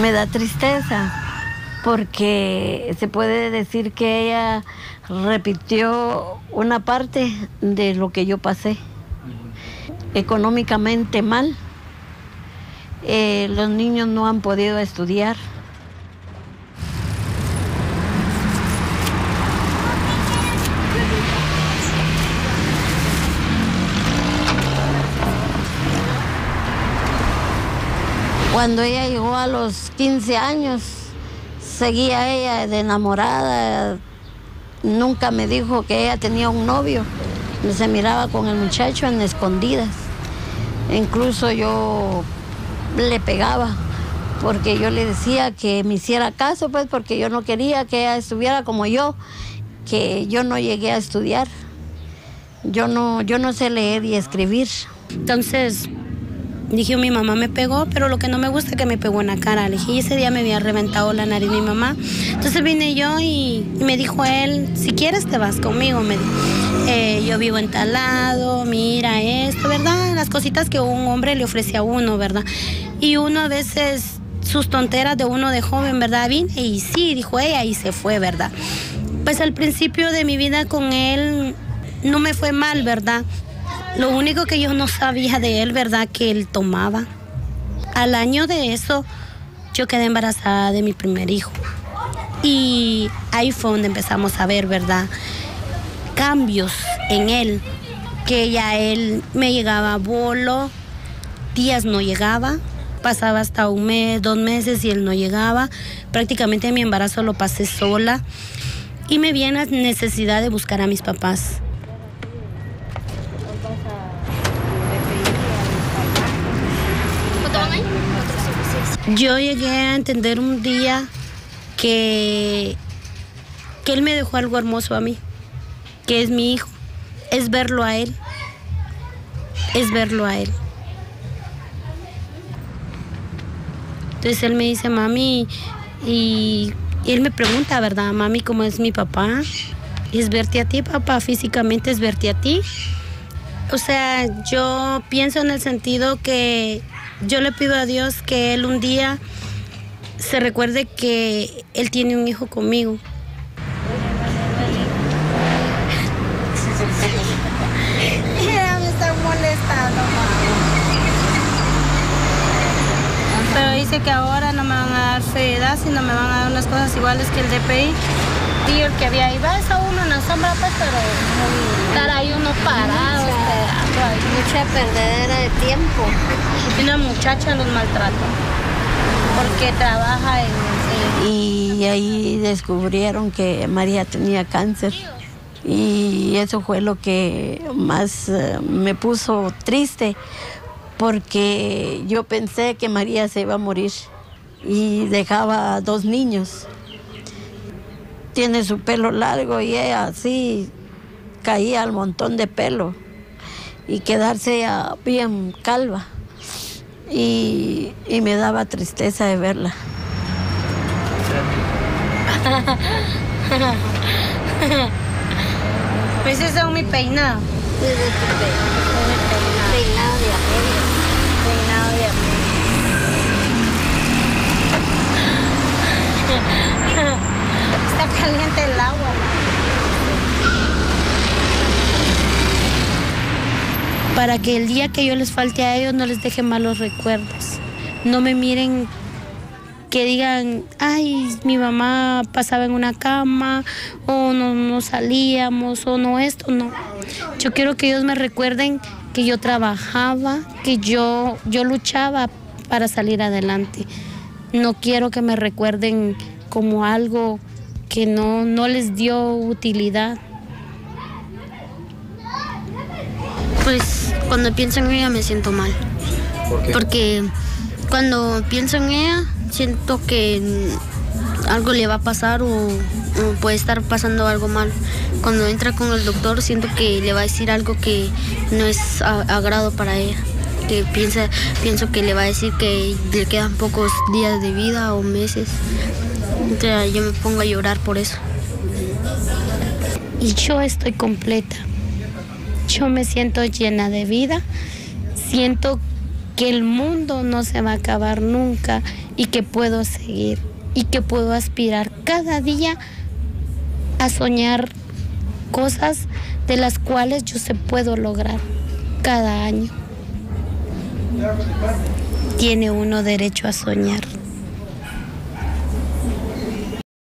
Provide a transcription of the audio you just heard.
Me da tristeza porque se puede decir que ella repitió una parte de lo que yo pasé. Económicamente mal, eh, los niños no han podido estudiar. Cuando ella llegó a los 15 años, seguía ella de enamorada. Nunca me dijo que ella tenía un novio. Se miraba con el muchacho en escondidas. Incluso yo le pegaba porque yo le decía que me hiciera caso, pues porque yo no quería que ella estuviera como yo, que yo no llegué a estudiar. Yo no, yo no sé leer y escribir. Entonces, Dije, mi mamá me pegó, pero lo que no me gusta es que me pegó en la cara. Le dije, y ese día me había reventado la nariz mi mamá. Entonces vine yo y, me dijo él, si quieres te vas conmigo. Me eh, yo vivo en talado, mira esto, ¿verdad? Las cositas que un hombre le ofrece a uno, ¿verdad? Y uno a veces, sus tonteras de uno de joven, ¿verdad? Vine y sí, dijo ella y se fue, ¿verdad? Pues al principio de mi vida con él no me fue mal, ¿verdad? Lo único que yo no sabía de él, ¿verdad? Que él tomaba. Al año de eso, yo quedé embarazada de mi primer hijo. Y ahí fue donde empezamos a ver, ¿verdad? Cambios en él. Que ya él me llegaba a bolo, días no llegaba, pasaba hasta un mes, dos meses y él no llegaba. Prácticamente mi embarazo lo pasé sola y me vi en la necesidad de buscar a mis papás. Yo llegué a entender un día que, que él me dejó algo hermoso a mí, que es mi hijo, es verlo a él, es verlo a él. Entonces él me dice, mami, y, y él me pregunta, ¿verdad, mami, cómo es mi papá? Es verte a ti, papá, físicamente es verte a ti. O sea, yo pienso en el sentido que yo le pido a Dios que Él un día se recuerde que Él tiene un hijo conmigo. me está molestando, Pero dice que ahora no me van a dar edad, sino me van a dar unas cosas iguales que el DPI. Y el que había ahí va a uno en la sombra, pues, pero estar ahí uno parado, mucha perdedera de tiempo. Y una muchacha los maltrata porque trabaja en... Y ahí descubrieron que María tenía cáncer. Y eso fue lo que más eh, me puso triste, porque yo pensé que María se iba a morir y dejaba dos niños. Tiene su pelo largo y ella así caía al montón de pelo y quedarse bien calva. Y, me daba tristeza de verla. pues ese es mi peinado. Es tu peinado. Peinado de Amelia. Peinado de Amelia. Caliente el agua. para que el día que yo les falte a ellos no les deje malos recuerdos. No me miren que digan, ay, mi mamá pasaba en una cama, o no, no salíamos, o no esto, no. Yo quiero que ellos me recuerden que yo trabajaba, que yo, yo luchaba para salir adelante. No quiero que me recuerden como algo que no, no les dio utilidad. Pues cuando pienso en ella me siento mal. Porque cuando pienso en ella siento que algo le va a pasar o, puede estar pasando algo mal. Cuando entra con el doctor siento que le va a decir algo que no es agrado para ella. Que piensa, pienso que le va a decir que le quedan pocos días de vida o meses. Yo me pongo a llorar por eso. Y yo estoy completa yo me siento llena de vida, siento que el mundo no se va a acabar nunca y que puedo seguir y que puedo aspirar cada día a soñar cosas de las cuales yo se puedo lograr cada año. Tiene uno derecho a soñar.